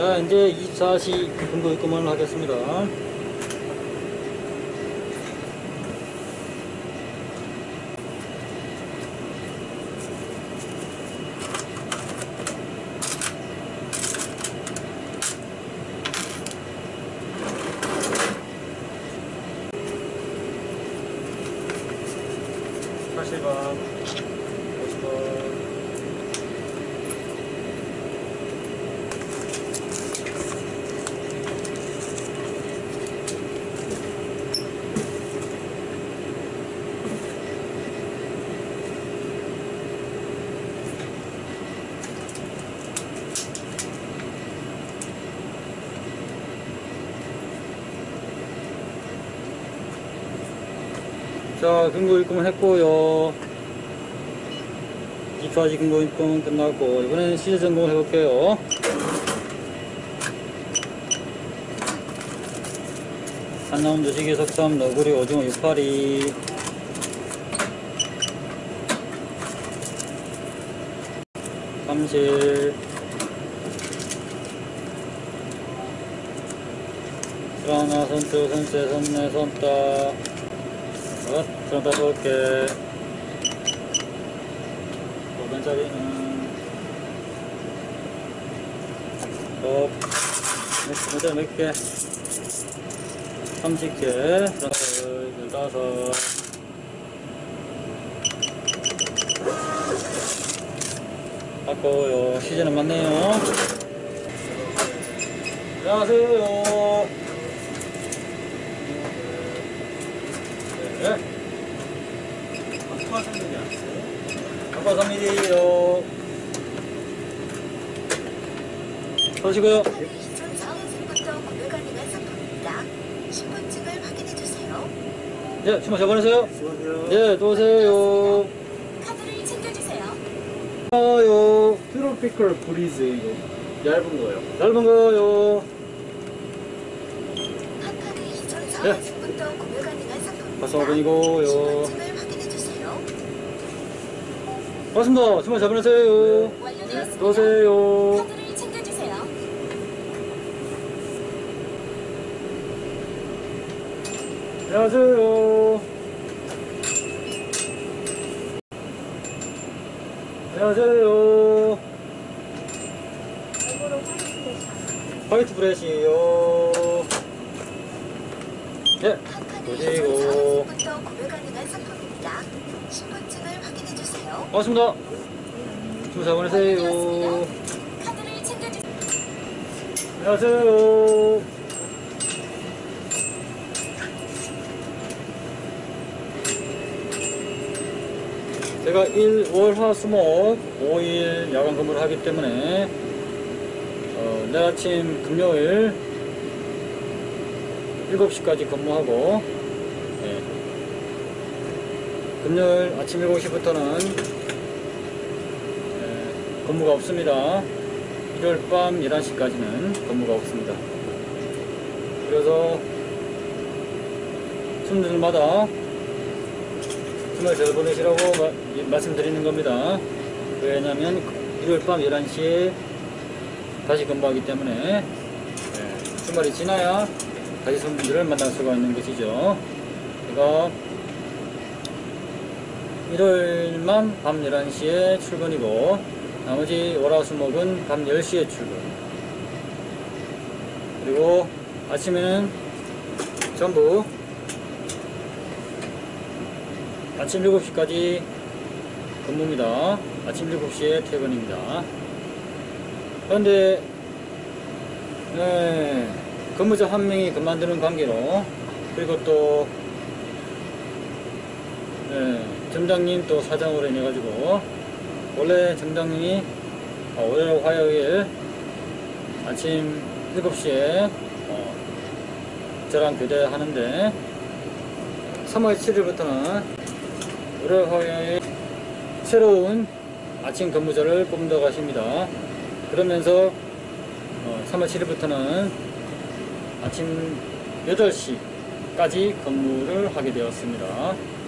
자, 이제 24시 근거 입금을 하겠습니다. 사실 반, 50원. 자, 근거 입금을 했고요. 24시 근거 입금 끝났고, 이번엔 시세 점검을 해볼게요. 한나온 주식이 석삼, 너구리, 오징어, 육파리. 삼실. 하나, 선투, 선세, 선내, 선따. 어, 그럼 다시 볼게. 5변짜리는, 어, 몇, 몇 개? 30개, 여덟, 열다섯. 바꿔요. 시즌은 맞네요. 안녕하세요. 네. 아쿠아 상품이 아니세요? 아빠 3mm요. 서시고요. 2004년생부터 구매 가능한 상품입니다. 신분증을 확인해 주세요. 예, 주문 잘 보내세요. 예, 또 오세요. 카드를 챙겨주세요. 와요. 트로피컬 브리즈 이거 얇은 거요. 얇은 거요. 카카드 예. 2004년생부터 구매 가능한 상품입니다. 오븐이고요. 신분증을 확인해 주세요. 고맙습니다. 주문 잘 보내세요. 완료되었습니다. 또 오세요. 카드를 챙겨주세요. 안녕하세요. 안녕하세요. 화이트. 예, 카카드 보시고. 2004년생부터 구매 가능한 상품입니다. 신분증을 확인해 주세요. 고맙습니다. 잘 보내세요. 카드를 챙겨주세요. 안녕하세요. 제가 1, 월, 화, 수, 목 5일 야간 근무를 하기 때문에 어, 내일 아침 금요일 7시까지 근무하고 예, 금요일 아침 7시부터는 예, 근무가 없습니다. 일요일 밤 11시까지는 근무가 없습니다. 그래서 손님들마다 주말 잘 보내시라고 마- 이- 말씀드리는 겁니다. 왜냐면 일요일 밤 11시에 다시 근무하기 때문에 예, 주말이 지나야 다시 손님들을 만날 수가 있는 것이죠. 제가 일요일만 밤 11시에 출근이고 나머지 월화수목은 밤 10시에 출근 그리고 아침에는 전부 아침 7시까지 근무입니다. 아침 7시에 퇴근입니다. 그런데 네, 근무자 한 명이 그만두는 관계로 그리고 또 네, 점장님 또 사장으로 인해가지고 원래 점장님이 어, 월요일 화요일 아침 7시에 어, 저랑 교대하는데 3월 7일부터는 월요일 화요일 새로운 아침 근무자를 뽑는다고 하십니다. 그러면서 어, 3월 7일부터는 아침 8시까지 근무를 하게 되었습니다.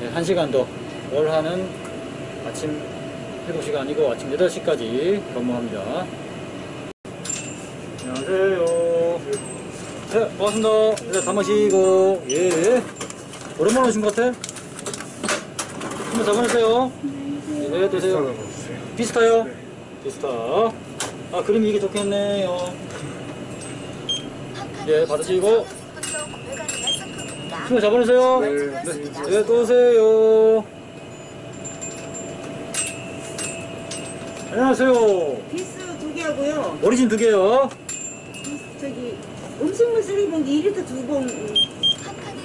네, 1시간 더 월하는 아침 7시가 아니고 아침 8시까지 근무합니다. 네, 고맙습니다. 네, 담으시고, 예. 오랜만에 오신 것 같아. 한번 잡아내세요. 네, 되세요. 비슷해요? 비슷하. 아, 그림이 이게 좋겠네요. 예, 받으시고. 친구 잡아내세요. 네. 네, 네, 또 오세요. 안녕하세요. 비스 두 개하고요. 오리진 두 개요. 저기 음식물 쓰레기봉지 2리터 두 봉.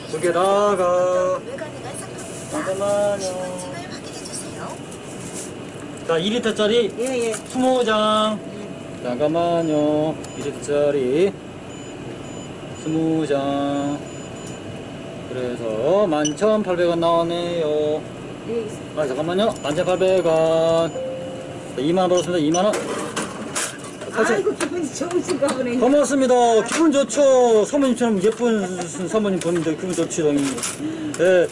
두 개다가. 잠깐만요. 자, 2리터짜리 예, 예. 20장. 잠깐만요. 2리터짜리 20장. 그래서 11,800원 나오네요. 예, 아, 잠깐만요. 11,800원. 2만원 벌었습니다. 2만원. 아이고 기분이 좋으신가 보네. 고맙습니다. 기분 좋죠. 사모님처럼 예쁜 사모님 보는데 기분 좋지, 당연히. 네.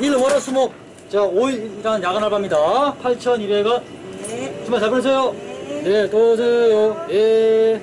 1 월화수목. 자, 5일이란 야간 알바입니다. 8,200원. 네. 주말 잘 보내세요. 네. 네, 또 오세요. 예.